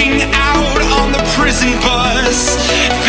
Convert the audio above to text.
walking out on the prison bus.